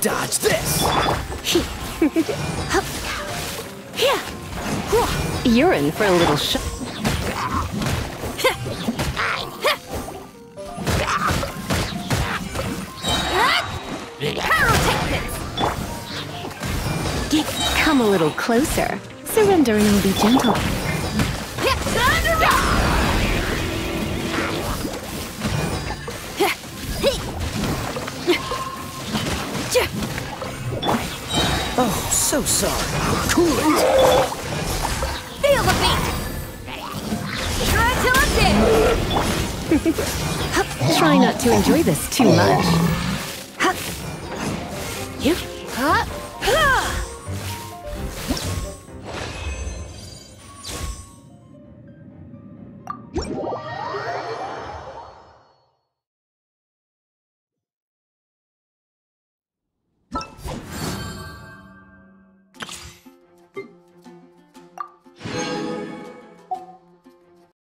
Dodge this! You're in for a little shock. Come a little closer. Surrender and be gentle. Oh, so sorry. Cool it! Feel the beat! Try till it's in! Try not to enjoy this too much. You? Huh? Huh?